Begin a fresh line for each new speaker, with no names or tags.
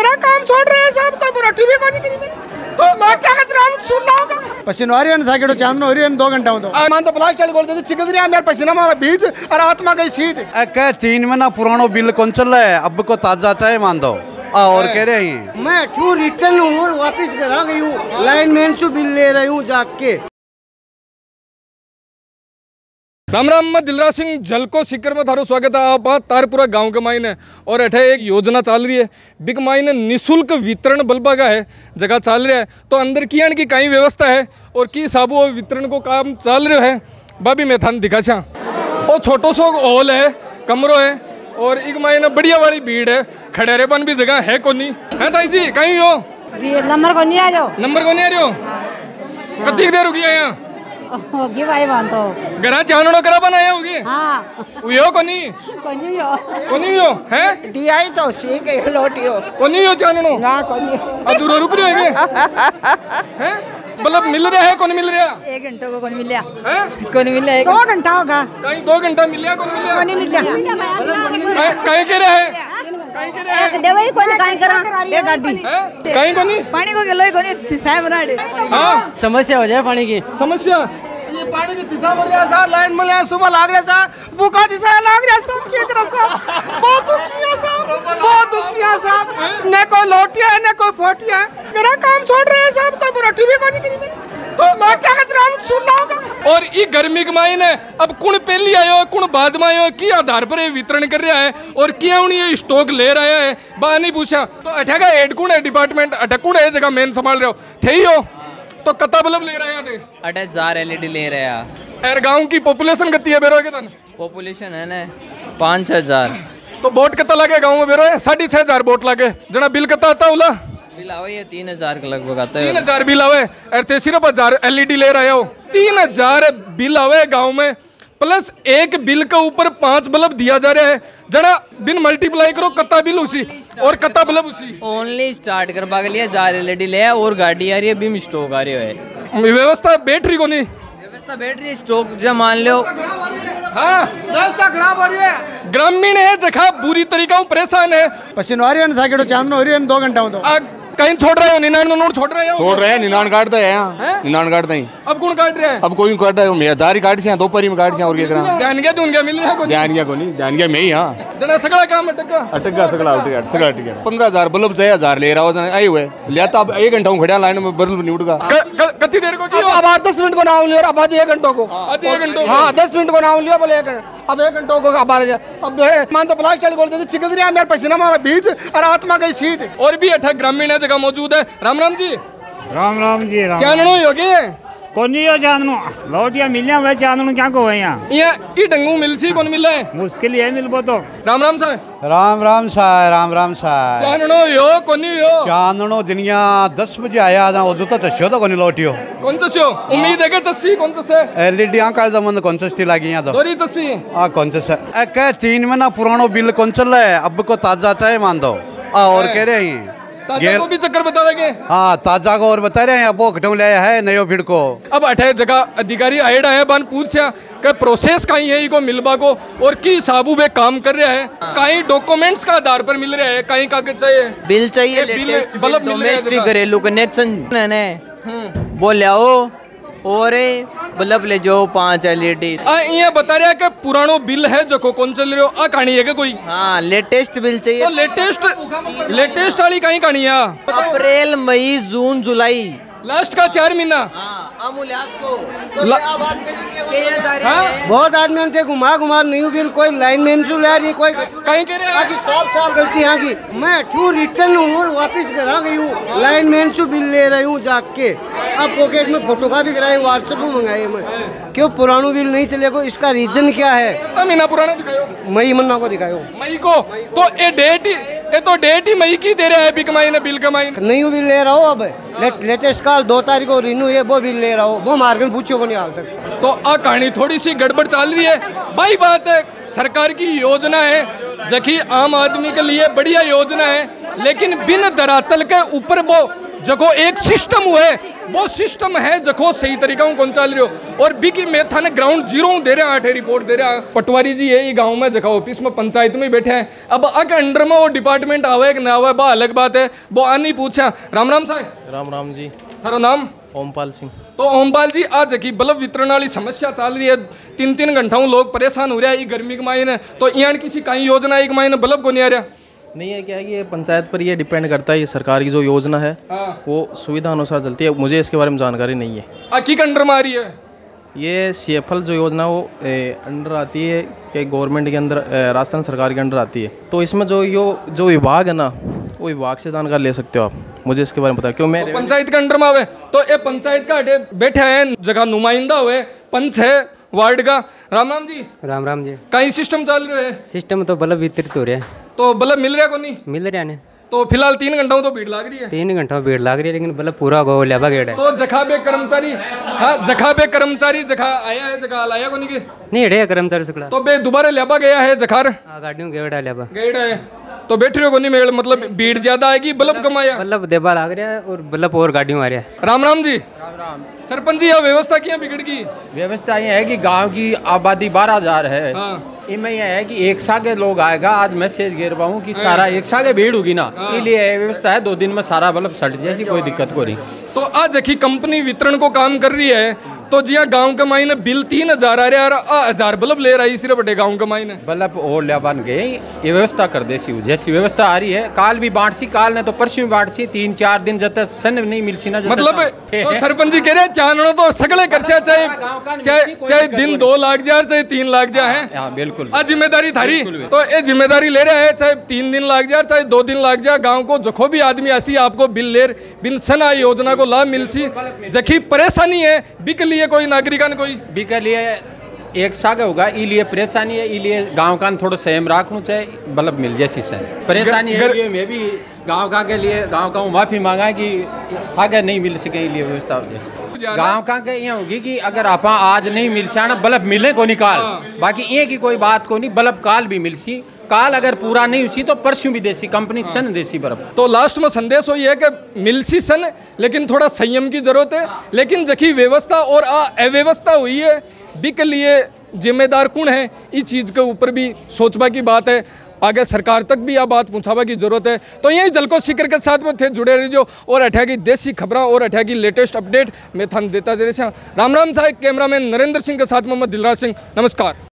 मेरा काम छोड़ रहे हैं साहब कोई रोटी भी कोई नहीं करी तो लोग क्या कचरा हम सुनना होगा?
पसीनो आ रही है साकेट चांदनो हो रही है दो घंटा में तो।
मान तो बोलते थे चिकन रहा मेरे पसीना में बीज और आत्मा गई
कह तीन महीना पुरानो बिल कौन चल रहा है अब को ताज़ा चाय मान दो। आ, और कह रहे हैं।
मैं क्यों रिटर्न हूँ और वापिस घर आ गई हूँ? लाइन मैन से बिल ले रही हूँ जाग
राम राम मैं दिलराज सिंह जलको सिकर में थारो स्वागत है। आप बात तारपुरा गाँव के मायने और अठे एक योजना चल रही है। बिग मायने निशुल्क वितरण बल्बा का है जगह चल रहा है। तो अंदर की की कई व्यवस्था है और की साबु वितरण को काम चल रहा है। बाबी मैं थान दिखा छा वो छोटो सो हॉल है कमरो है और एक मायने बढ़िया वाली भीड़ है। खड़ेरे बन भी जगह है कोनी। है ताई जी कहीं हो?
नंबर को नहीं आ जाओ
नंबर को नहीं आ रहे? हो। कति देर रुकी है यहाँ
होगी भाई बांधो
घरा चानड़ो करा बनाया होगी?
हाँ।
उयो कोनी?
कोनी हो?
कोनी हो? हैं?
दिया ही तो सीख गई लोटियो
कोनी हो चानड़ो
ना कोनी
अधूरो रुक रहे हैं हैं? मतलब मिल रहा है कौन मिल रहा?
एक घंटे को कौन मिला
है?
कौन मिला
दो घंटा। होगा।
कहीं दो घंटा मिल कौन मिल
कोनी
कहीं कहीं के रहे कहीं के रहे
कोनी काई करा। ये गाड़ी
हैं कोनी
पानी। को कोनी दे।
हाँ।
समस्या हो जाए पानी की।
समस्या?
ये पानी की दिशा भर रहा सा लाइन में ले सुबह लाग रहा सा बुका दिशा लाग रहा सब के तरह सा बहुत दुखिया सा बहुत दुखिया सा न कोई लोटिया है न कोई फोटिया है। मेरा काम छोड़ रहे हैं साहब। कोई रोटी भी कोई नहीं करी। तो लोग क्या कचरा हम सुनना होगा।
और ई गर्मी के मायने अब कुण पहली आयो कुण बाद में आयो की आधार पर ये वितरण कर रहा है और क्यों नहीं ये स्टॉक ले रहा है? बा नहीं पूछा। तो अठेगा हेड कुण है? डिपार्टमेंट अठकुण है? जगह मेन संभाल रहे हो। थे ही हो। तो कता बल्ब ले रहे हैं
अटैच हज़ार एलईडी ले रहे हैं।
यार गाँव की पॉपुलेशन कितनी है? बेरो के
पॉपुलेशन है ना पाँच हज़ार।
तो बोट कितना लगे? गाँव में बेरो साढ़े छह हज़ार बोट लगे। जना बिल कितना आता उला?
बिल ये तीन हज़ार के लगभग आता
तीन हज़ार बिल आवे और ते सिर्फ़ हज़ार एलईडी ले रहे हो। तीन हज़ार बिल आवे गाँव में। प्लस एक बिल के ऊपर पाँच बल्ब दिया जा रहा है। जरा दिन मल्टीप्लाई करो कत्ता बिल उसी और कत्ता बल्ब उसी।
ओनली स्टार्ट करवा के लिए हज़ार एलईडी ले और गाड़ी आ रही है बीम स्टॉक आ रही है।
व्यवस्था बैटरी को नहीं।
व्यवस्था बैटरी स्टॉक जब मान लो।
हाँ।
व्यवस्था खराब हो रही है।
ग्रामीण है जगह बुरी तरीका परेशान है।
पसीनो आ रही है ना साकेट चांदनो हो रही है दो घंटा तो।
कहीं छोड़ रहे हो? निन्यानवे नोट छोड़ रहे हो?
छोड़ रहे हैं निनान काटते हैं। यहाँ निनान काटते हैं
अब कौन काट रहे हैं?
अब कोई काट रहा है मैं दारी काट से दो परी में काट से और क्या करा?
ध्यान गया दून गया मिल रहा है कोई
ध्यान गया को नहीं ध्यान गया मैं ही हाँ।
जना सगड़ा काम अटका।
अटक गया सगड़ा अटक गया सगड़ा अटक। गया पंद्रह हज़ार बल्ब से हज़ार ले रहा हो आए हुए। लिया तो अब एक घंटा हूँ खड़ा लाइन में बल्ब नहीं उठगा।
क- क- देर को की
अब अब दस मिनट को नाम लियो अब आधे एक घंटों को।
आधे एक घंटों।
हाँ दस मिनट को नाम लियो बोले एक घंटे। अब एक घंटा को। अब अब मान तो प्लास्टिक चल बोलते थे चिकन मेरे पसीना में बीज और आत्मा गई सीज
और भी अठा ग्रामीण जगह मौजूद है। राम राम जी।
राम राम जी राम
क्या नणो योगी
कोनी हो चांदनो लौटिया क्या को है? यहाँ
यहाँ ई डंगू मिलसी कौन मिल है?
मुश्किल है मिलबो तो।
राम राम साहब
राम राम राम राम
यो कोनी यो
चांदनो दिनिया दस बजे आया उदू तो तो कोनी लौटियो।
कौन उम्मीद है कि कौन चसे
एलईडी यहाँ का जमन कौन लगी यहाँ तो।
दोरी
आ कौन चस ए, कह तीन महीना पुरानो बिल कौन चल रहा है? अब को ताज़ा चाय मान दो आ, और कह रहे हैं।
ताज़ा को भी चक्कर बतावेगे
हाँ ताज़ा को और बता रहे हैं अब वो घटो ले आया है नयो भीड़ को।
अब अठे जगह अधिकारी आएडा है बन पूछा कि प्रोसेस ही है इको मिलबा को और की हिसाबू में काम कर रहा है। कहीं डॉक्यूमेंट्स का आधार पर मिल रहा है कहीं कागज़ चाहिए।
बिल चाहिए डोमेस्टिक घरेलू कनेक्शन है वो ले आओ और बल्ब ले जाओ पाँच एलईडी।
ये बता रहा है कि पुरानो बिल है जो को कौन चल रहे हो? आ कहानी है क्या कोई?
हाँ लेटेस्ट बिल चाहिए।
तो लेटेस्ट लेटेस्ट वाली कहीं कहानी है?
अप्रैल मई जून जुलाई।
लास्ट का चार महीना।
हाँ हम को।
ला-
हाँ?
बहुत आदमी उनके घुमा घुमा नहीं बिल कोई लाइन मैन से ले रही कोई
कहीं कह रहे हैं?
सब साफ़ गलती यहाँ की मैं क्यों रिटर्न हूँ और वापिस घर आ गई हूँ। लाइन मैन से बिल ले रही हूँ जाग के अब पॉकेट में फ़ोटो का भी कराई व्हाट्सएप में मंगाई मैं क्यों? पुरानो बिल नहीं चलेगा इसका रीजन क्या है?
कितना महीना पुराना दिखाओ।
मई मन्ना को दिखाओ।
मई को? तो ये डेट ही ये तो डेट ही मई की दे रहा है बिक मई ने बिल कमाई
नहीं बिल ले रहा हूँ अब। लेटेस्ट काल दो तारीख को रिन्यू है वो बिल ले रहा हूँ। वो मार्केट पूछो को नहीं हाल तक।
तो आ कहानी थोड़ी सी गड़बड़ चल रही है। भाई बात है सरकार की योजना है जबकि आम आदमी के लिए बढ़िया योजना है लेकिन बिन धरातल के ऊपर वो जको एक सिस्टम हुए। वो सिस्टम है जको सही तरीका हूँ कौन चल रही हो। और बिकी मैं थाने ग्राउंड ज़ीरो दे रहा आठे रिपोर्ट दे रहा पटवारी जी है ये गाँव में जगह ऑफ़िस में पंचायत में बैठे हैं। अब अग अंडर में वो डिपार्टमेंट आवे कि ना आवे बा अलग बात है। वो आ नहीं पूछा राम राम साहब।
राम राम जी।
थारो नाम?
ओमपाल सिंह।
तो ओमपाल जी आज की बल्ब वितरण वाली समस्या चल रही है। तीन तीन घंटा लोग परेशान हो रहे हैं गर्मी के मायने। तो यहाँ किसी कहीं योजना एक मायने बल्ब को नहीं आ रहा।
नहीं है क्या है कि ये पंचायत पर ये डिपेंड करता है ये सरकार की जो योजना है
हाँ।
वो सुविधा अनुसार चलती है। मुझे इसके बारे में जानकारी नहीं है।
अकी अंडर में आ रही है?
ये सी जो योजना वो ए, अंडर आती है कि गवर्नमेंट के अंदर राजस्थान सरकार के अंडर आती है। तो इसमें जो यो जो विभाग है ना वो विभाग से जानकारी ले सकते हो आप। मुझे इसके बारे में पता क्यों? मैं
तो पंचायत के अंडर में आवे। तो ये पंचायत का बैठे हैं जगह नुमाइंदा हुए पंच है वार्ड का। राम राम जी।
राम राम जी।
कहीं सिस्टम चल रहे? है
सिस्टम तो बल्ब वितरित हो रहा है।
तो बल्ब मिल रहा को नहीं
मिल रहा है
तो फ़िलहाल तीन घंटा तो भीड़ लग रही है।
तीन घंटों भीड़ लग रही है लेकिन बल्ब पूरा गो लेबा गेट है
तो जखा पे कर्मचारी हाँ जखा पे कर्मचारी जखा आया है जखा आया को नहीं के?
नहीं हेड़े कर्मचारी सुकड़ा।
तो बे दोबारा लेबा गया है जखार
हाँ गाड़ियों गेट है लेबा
गेट है तो बैठ रहे हो नहीं मेल मतलब भीड़ ज़्यादा आएगी बल्ब कम आया?
बल्ब देबा लग रहा है और बल्ब और गाड़ियों आ रहा है।
राम राम जी। राम राम। सरपंच जी यह व्यवस्था क्या बिगड़ गई?
व्यवस्था ये है कि गाँव की आबादी बारह हज़ार है। इनमें यह है कि एक सागे लोग आएगा आज मैसेज गिर पाऊँ कि सारा एक सागे भीड़ होगी ना इसलिए ये व्यवस्था है दो दिन में सारा बल्ब सट जैसी कोई दिक्कत को नहीं।
तो आज की कंपनी वितरण को काम कर रही है। तो जिया गाँव के मायने बिल तीन हज़ार आ रहा है हज़ार बल्ब ले रहा है सिर्फ़ बटे गाँव के मायने
बल्ब और ले बन गए ये व्यवस्था कर दे सी जैसी व्यवस्था आ रही है काल भी बांट सी काल ने तो परसों भी बांट सी तीन चार दिन जब तक सन नहीं मिल सी ना
मतलब तो सरपंच जी कह रहे हैं चाननो तो सगले कर से चाहे चाहे दिन दो लाख जाए चाहे तीन लाख जाए हैं
हाँ? बिल्कुल।
आज ज़िम्मेदारी थारी। तो ये ज़िम्मेदारी ले रहे हैं चाहे तीन दिन लाख जाए चाहे दो दिन लाग जाए गाँव को जखो भी आदमी ऐसी आपको बिल ले बिन सना योजना को लाभ मिल सी जखी परेशानी है बिक लिए कोई नागरिकन कोई?
बिक लिए एक सागे होगा इसलिए परेशानी है इसलिए गाँव का थोड़ा संयम रखना चाहिए बल्ब मिल जैसी से परेशानी है मैं भी गाँव का के लिए गाँव का माफ़ी मांगा कि सागे नहीं मिल सके इसलिए व्यवस्था गाँव का के ये होगी कि अगर आप आज नहीं मिल सा बल्ब मिले को निकाल बाकी ये की कोई बात को नहीं बल्ब काल भी मिल सी। काल अगर पूरा नहीं हुई तो परसों भी देसी कंपनी सन देसी बर्फ़
तो लास्ट में संदेश वही है कि मिलसी सन लेकिन थोड़ा संयम की ज़रूरत है। लेकिन जखी व्यवस्था और अव्यवस्था हुई है बिक लिए जिम्मेदार कौन है इस चीज़ के ऊपर भी सोचवा की बात है। आगे सरकार तक भी यह बात पहुंचावा की ज़रूरत है। तो यही जलको सिकर के साथ में थे जुड़े रहिए और अठा की देसी खबरें और अठा की लेटेस्ट अपडेट मैं थान देता दे रहे राम राम साहब कैमरामैन नरेंद्र सिंह के साथ मोहम्मद दिलराज सिंह। नमस्कार।